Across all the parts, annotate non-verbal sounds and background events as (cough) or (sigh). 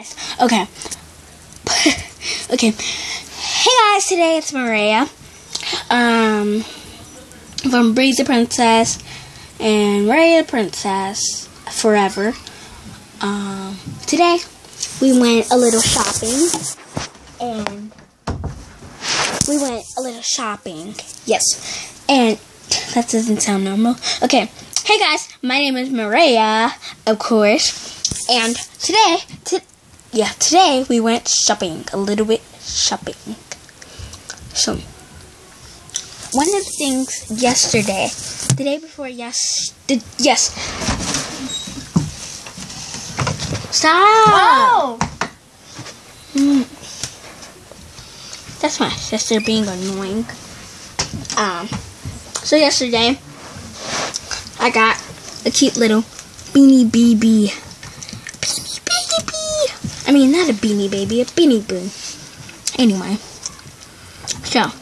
Okay. (laughs) okay. Hey guys, today it's Maria. Um from Bre the Princess and Maria the Princess Forever. Um today we went a little shopping and we went a little shopping. Yes. And that doesn't sound normal. Okay. Hey guys, my name is Maria, of course. And today, to, yeah, today we went shopping, a little bit shopping. So, one of the things yesterday, the day before yes, the, yes. Stop! Mm. That's my sister being annoying. Um, so yesterday, I got a cute little beanie baby. I mean, not a beanie baby, a beanie boo. Anyway, so,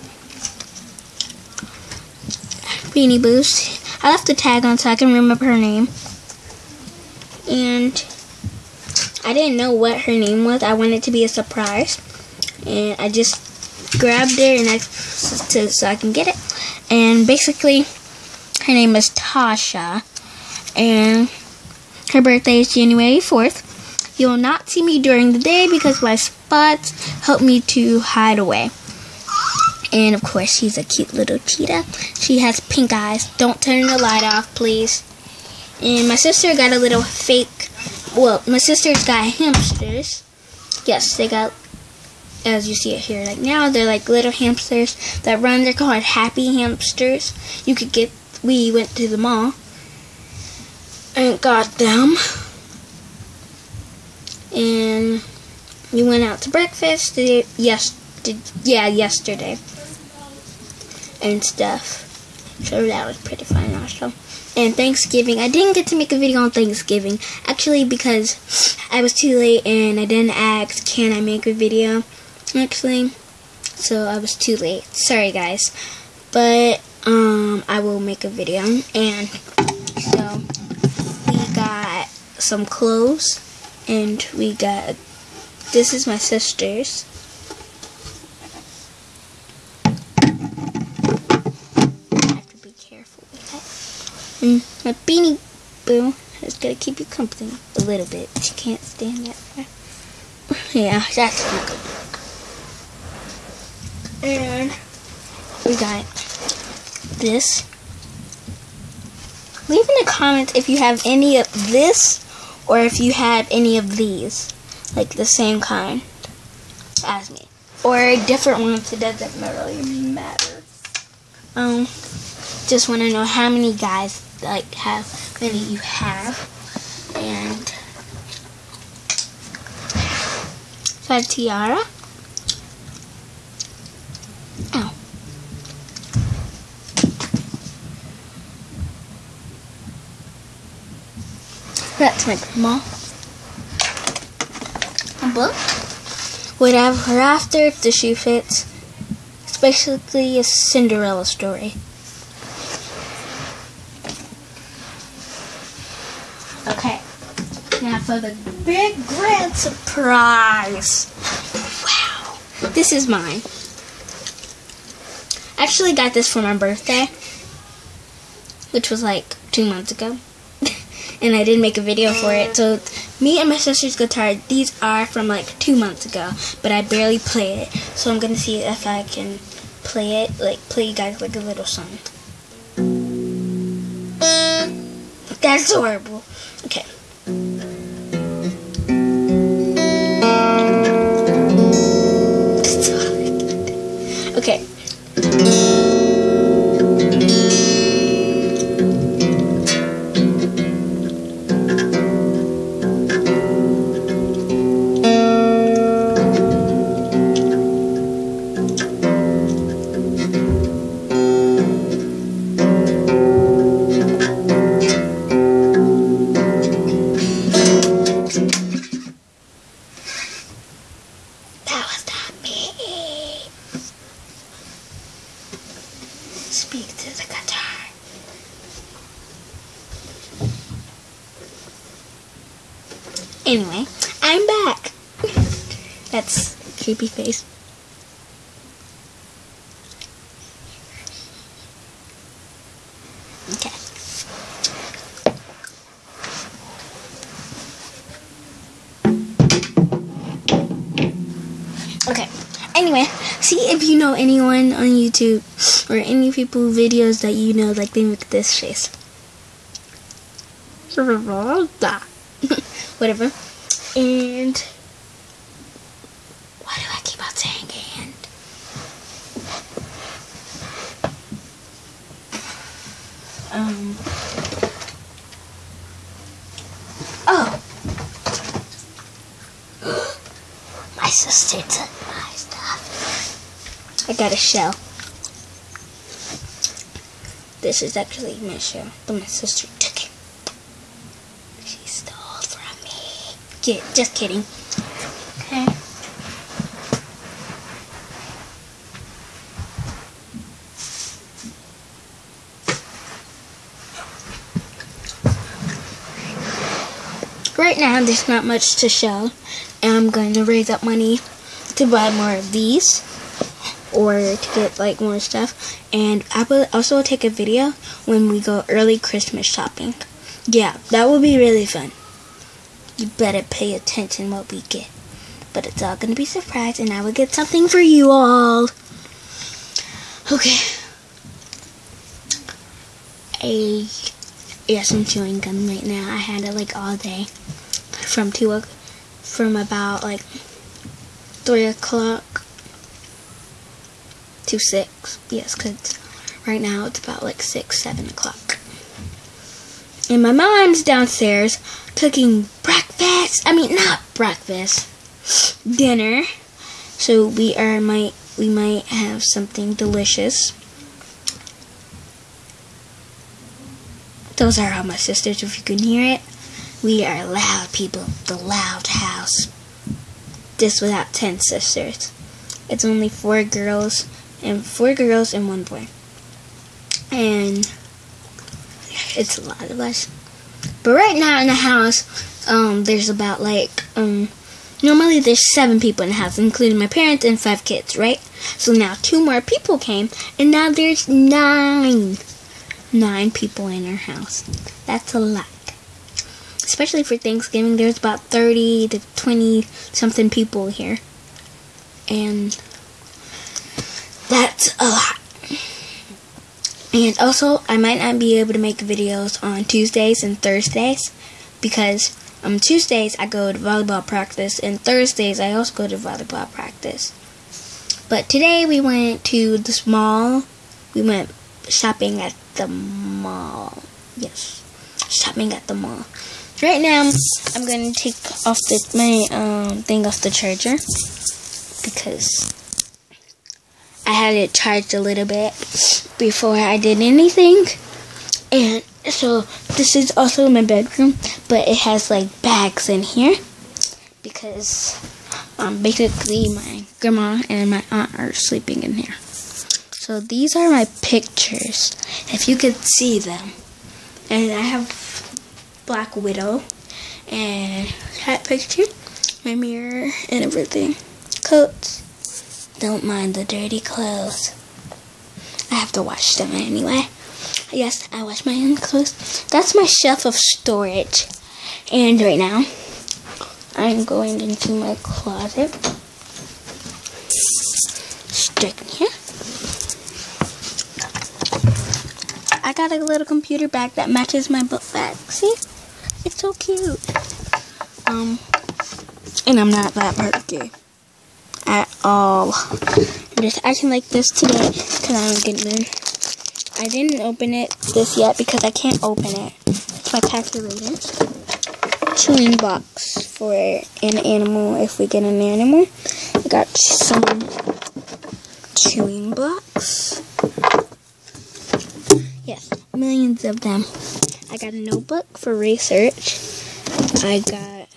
Beanie boos. I left the tag on so I can remember her name. And I didn't know what her name was. I wanted it to be a surprise. And I just grabbed her and I to, so I can get it. And basically, her name is Tasha, and her birthday is January 4th. You will not see me during the day because my spots help me to hide away. And of course, she's a cute little cheetah. She has pink eyes. Don't turn the light off, please. And my sister got a little fake. Well, my sister's got hamsters. Yes, they got, as you see it here, like now, they're like little hamsters that run. They're called happy hamsters. You could get we went to the mall and got them. And we went out to breakfast. Yes, yeah, yesterday and stuff. So that was pretty fun also. And Thanksgiving, I didn't get to make a video on Thanksgiving. Actually, because I was too late and I didn't ask, can I make a video? Actually, so I was too late. Sorry, guys. But um, I will make a video. And so we got some clothes, and we got this is my sister's. I have to be careful with that. And my beanie boo is gonna keep you company a little bit. She can't stand that far. (laughs) Yeah, that's not good. And we got this. Leave in the comments if you have any of this or if you have any of these. Like the same kind as me. Or a different ones, it doesn't really matter. Um, just want to know how many guys, like, how many you have. And, so tiara. That's my grandma. A book. Whatever after if the shoe fits. It's basically a Cinderella story. Okay. Now for the big grand surprise. Wow. This is mine. I actually got this for my birthday. Which was like two months ago and I didn't make a video for it. So me and my sister's guitar, these are from like two months ago, but I barely play it. So I'm gonna see if I can play it, like play you guys like a little song. That's horrible. Okay. (laughs) okay. Anyway, I'm back. That's creepy face. Okay. Okay. Anyway, see if you know anyone on YouTube or any people videos that you know like they make this face. (laughs) Whatever. And why do I keep on saying and? Um. Oh. (gasps) My sister took my stuff. I got a shell. This is actually my shell, but my sister took it. She stole from me. Kid, just kidding. Okay. Right now, there's not much to show, and I'm going to raise up money to buy more of these or to get like more stuff. And I will also take a video when we go early Christmas shopping. Yeah, that will be really fun. You better pay attention what we get. But it's all gonna be surprise and I will get something for you all. Okay. A yes, I got some chewing gum right now. I had it like all day. From two o- from about like three o'clock to six. Yes, because right now it's about like six, seven o'clock. And my mom's downstairs cooking breakfast. I mean, not breakfast, dinner. So we are might we might have something delicious. Those are all my sisters. If you can hear it, we are loud people. The loud house. This without ten sisters. It's only four girls and four girls and one boy. And it's a lot of us. But right now in the house, um, there's about like um, normally there's seven people in the house, including my parents and five kids, right? So now two more people came, and now there's nine, nine people in our house. That's a lot. Especially for Thanksgiving, there's about thirty to twenty something people here, and that's a lot. And also, I might not be able to make videos on Tuesdays and Thursdays because on Tuesdays I go to volleyball practice and Thursdays I also go to volleyball practice. But today we went to the mall. We went shopping at the mall. Yes, shopping at the mall. Right now, I'm going to take off the, my um, thing off the charger because I had it charged a little bit before I did anything. And so this is also my bedroom, but it has like bags in here because um, basically my grandma and my aunt are sleeping in here. So these are my pictures, if you could see them. And I have Black Widow and hat picture, my mirror and everything. Coats. Don't mind the dirty clothes. I have to wash them anyway. Yes, I wash my own clothes. That's my shelf of storage. And right now, I'm going into my closet. In here. I got a little computer bag that matches my book bag. See? It's so cute. Um, and I'm not that birthday at all. I'm (laughs) just acting like this today because I'm getting there. I didn't open it this yet because I can't open it. It's my calculator. Chewing box for an animal if we get an animal. I got some chewing box. Yes, millions of them. I got a notebook for research. I got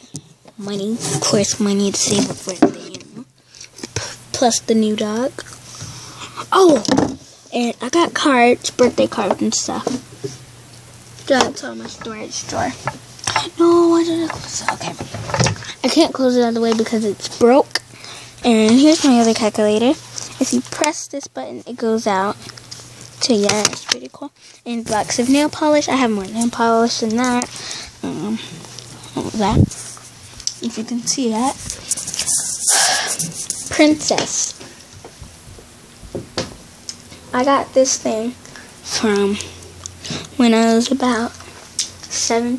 money, of course, money to save up for the animal. P- plus the new dog. Oh, and I got cards, birthday cards and stuff. That's on my storage drawer. No, I didn't close it? Okay. I can't close it all the way because it's broke. And here's my other calculator. If you press this button, it goes out. So yeah, it's pretty cool. And box of nail polish. I have more nail polish than that. Um, that. If you can see that. Princess. I got this thing from when I was about seven.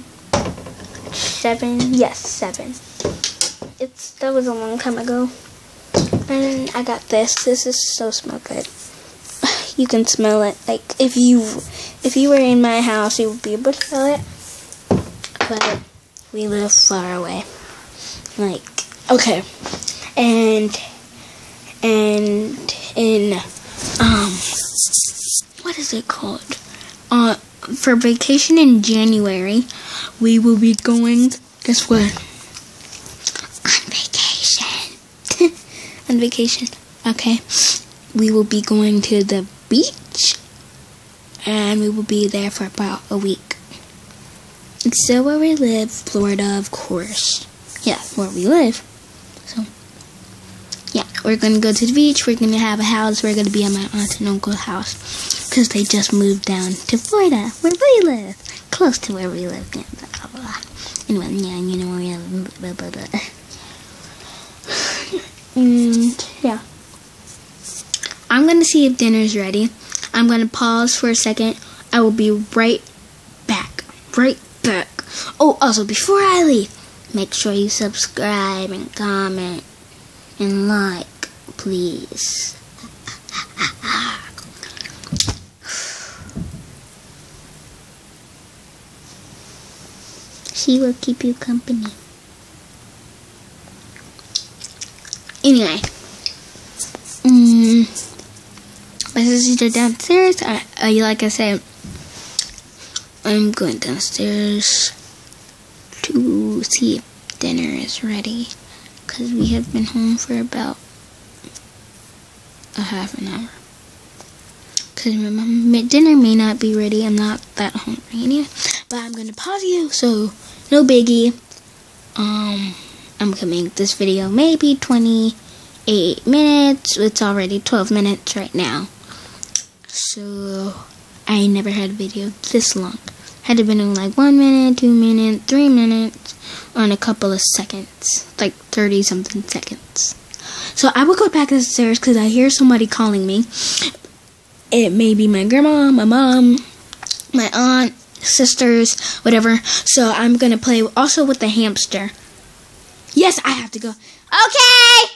Seven. Yes, seven. It's that was a long time ago. And I got this. This is so smell good. (sighs) You can smell it. Like if you if you were in my house, you would be able to smell it. But we live far away. Like okay, and and in um what is it called? Uh, for vacation in January, we will be going. Guess what? On vacation. (laughs) on vacation. Okay. We will be going to the beach, and we will be there for about a week. Still where we live, Florida, of course. Yeah, where we live. So, yeah, we're gonna go to the beach. We're gonna have a house. We're gonna be at my aunt and uncle's house because they just moved down to Florida, where we live, close to where we live. Yeah, blah, blah, blah. Anyway, yeah, you know where we live. Blah, blah, blah. And (laughs) mm, yeah. I'm gonna see if dinner's ready. I'm gonna pause for a second. I will be right back. Right back. Oh, also, before I leave, make sure you subscribe and comment and like, please. She will keep you company. Anyway. Mm, my sister's downstairs. I, I, like I said, I'm going downstairs to see if dinner is ready. Because we have been home for about a half an hour. Because my dinner may not be ready. I'm not that hungry yet. But I'm going to pause you. So, no biggie. Um, I'm going to make this video maybe 28 minutes. It's already 12 minutes right now. So, I never had a video this long. Had to been in like one minute, two minutes, three minutes, on a couple of seconds, like 30 something seconds. So I will go back upstairs because I hear somebody calling me. It may be my grandma, my mom, my aunt, sisters, whatever. So I'm gonna play also with the hamster. Yes, I have to go. Okay!